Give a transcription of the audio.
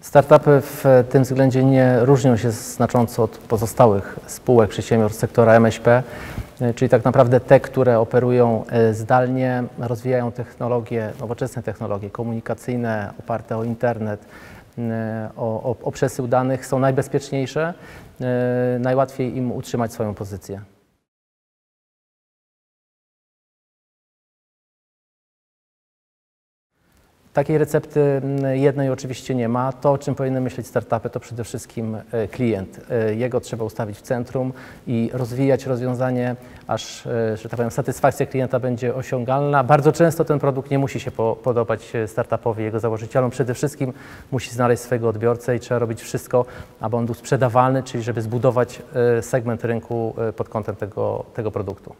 Startupy w tym względzie nie różnią się znacząco od pozostałych spółek przedsiębiorstw sektora MŚP, e, czyli tak naprawdę te, które operują e, zdalnie, rozwijają technologie, nowoczesne technologie komunikacyjne oparte o internet, e, o, o, o przesył danych, są najbezpieczniejsze, najłatwiej im utrzymać swoją pozycję. Takiej recepty mm, jednej oczywiście nie ma. To, o czym powinny myśleć startupy, to przede wszystkim e, klient. E, jego trzeba ustawić w centrum i rozwijać rozwiązanie, aż, e, że tak powiem, satysfakcja klienta będzie osiągalna. Bardzo często ten produkt nie musi się podobać startupowi, jego założycielom. Przede wszystkim musi znaleźć swojego odbiorcę i trzeba robić wszystko, aby on był sprzedawalny, czyli żeby zbudować segment rynku pod kątem tego, tego produktu.